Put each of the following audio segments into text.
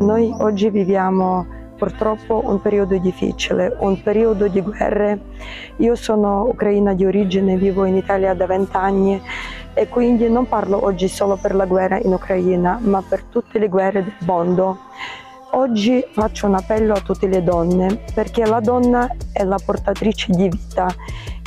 Noi oggi viviamo purtroppo un periodo difficile, un periodo di guerre. Io sono ucraina di origine, vivo in Italia da vent'anni e quindi non parlo oggi solo per la guerra in Ucraina, ma per tutte le guerre del mondo. Oggi faccio un appello a tutte le donne perché la donna è la portatrice di vita,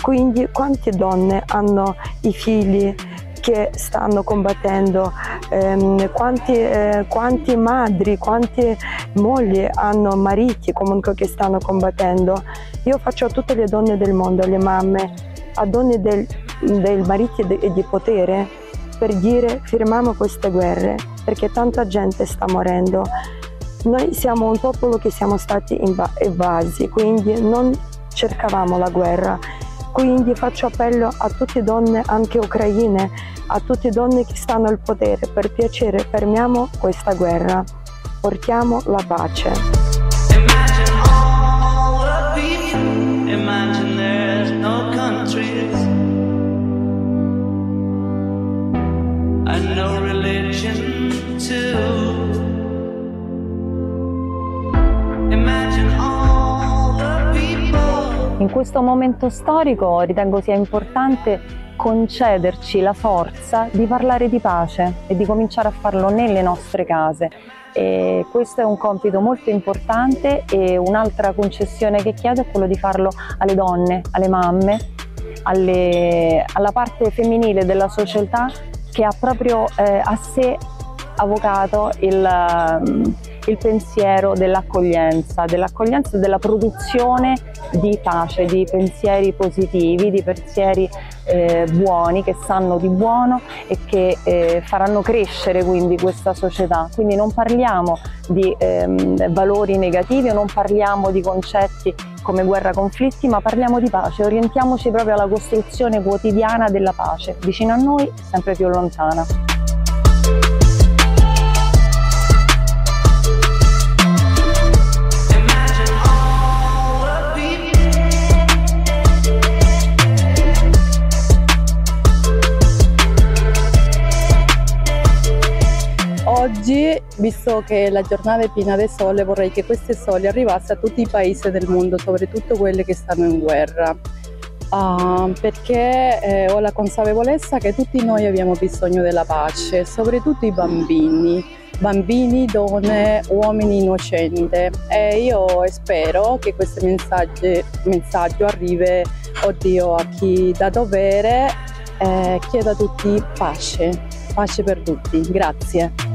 quindi quante donne hanno i figli che stanno combattendo, ehm, quanti, eh, quanti madri, quante mogli hanno mariti comunque che stanno combattendo. Io faccio a tutte le donne del mondo, alle mamme, a donne del, del mariti e di potere per dire firmiamo queste guerre perché tanta gente sta morendo. Noi siamo un popolo che siamo stati invasi, quindi non cercavamo la guerra. Quindi faccio appello a tutte le donne, anche ucraine, a tutte le donne che stanno al potere, per piacere fermiamo questa guerra, portiamo la pace. And no religion too. In questo momento storico ritengo sia importante concederci la forza di parlare di pace e di cominciare a farlo nelle nostre case. E questo è un compito molto importante e un'altra concessione che chiedo è quello di farlo alle donne, alle mamme, alle, alla parte femminile della società che ha proprio eh, a sé avvocato il, il pensiero dell'accoglienza, dell'accoglienza e della produzione di pace, di pensieri positivi, di pensieri eh, buoni che sanno di buono e che eh, faranno crescere quindi questa società. Quindi non parliamo di ehm, valori negativi o non parliamo di concetti come guerra conflitti, ma parliamo di pace, orientiamoci proprio alla costruzione quotidiana della pace, vicino a noi, sempre più lontana. Oggi, visto che la giornata è piena di sole, vorrei che queste sole arrivasse a tutti i paesi del mondo, soprattutto quelli che stanno in guerra. Ah, perché eh, ho la consapevolezza che tutti noi abbiamo bisogno della pace, soprattutto i bambini, bambini, donne, uomini innocenti. E io spero che questo messaggio, arrivi, oddio, a chi da dovere, eh, chiedo a tutti pace, pace per tutti. Grazie.